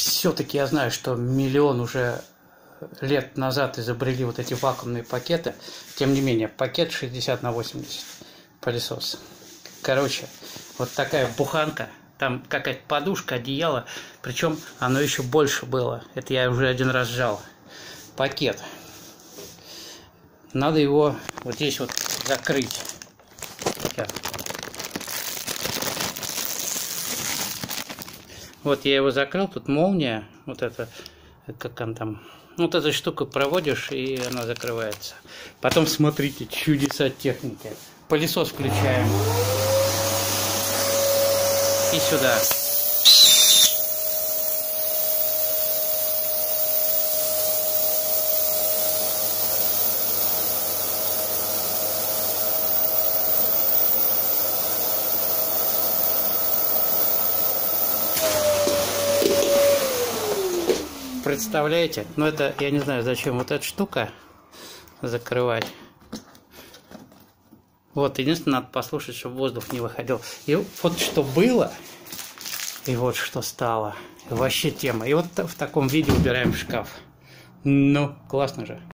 все-таки я знаю, что миллион уже лет назад изобрели вот эти вакуумные пакеты. Тем не менее, пакет 60 на 80 пылесос. Короче, вот такая буханка. Там какая-то подушка, одеяло. Причем оно еще больше было. Это я уже один раз сжал. Пакет. Надо его вот здесь вот закрыть. Так. Вот я его закрыл, тут молния, вот это, как он там, вот эту штуку проводишь, и она закрывается. Потом смотрите, чудеса техники. Пылесос включаем. И сюда. Представляете? Ну это, я не знаю, зачем вот эта штука закрывать. Вот, единственное, надо послушать, чтобы воздух не выходил. И вот что было, и вот что стало. Вообще тема. И вот в таком виде убираем шкаф. Ну, классно же.